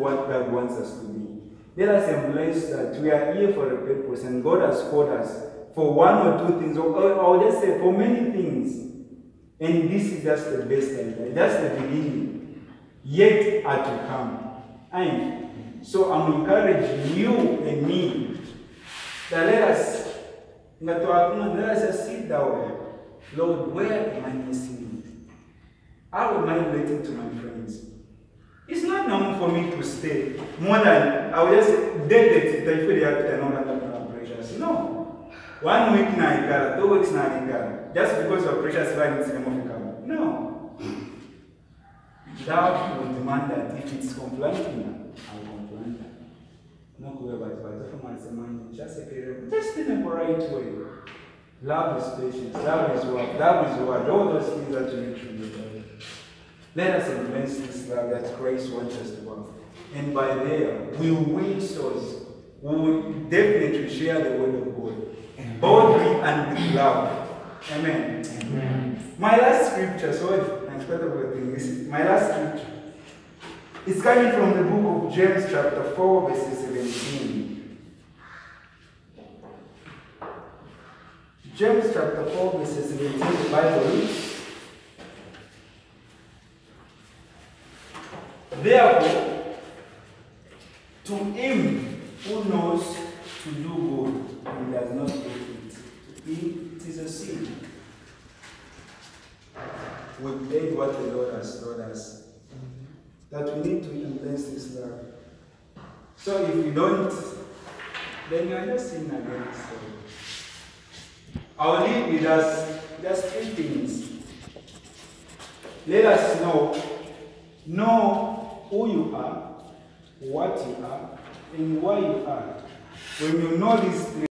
what God wants us to be. Let us embrace that we are here for a purpose and God has called us for one or two things, or, or just say for many things. And this is just the best idea. That's the beginning. Yet are to come. And so I'm encouraging you and me that let us let us just sit down. Lord, where am I missing? How am I relating to my friends? It's not normal for me to stay more than I will just date they have to know that pressures. No. One week na ikara, two weeks na ikara. Just because your precious line is come No. That will demand that if it's conflicting, I will confront that. No whoever but from my mind, just a period. Just in a right way. Love is patience, love is work, love is word. All those things that you need to do. Let us embrace this love that Christ wants us to have. And by there, we will win souls. We will definitely share the word of God. Boldly and with love. Amen. Amen. My last scripture, sorry, I'm quite overthinking this. My last scripture It's coming from the book of James, chapter 4, verse 17. James chapter 4, verse 17, the Bible reads, Therefore, to him who knows to do good and does not do it, it is a sin. We beg what the Lord has told us that we need to embrace this love. So if you don't, then you are just sinning against God. I'll leave with us just three things. Let us know, know who you are, what you are, and why you are. When you know three,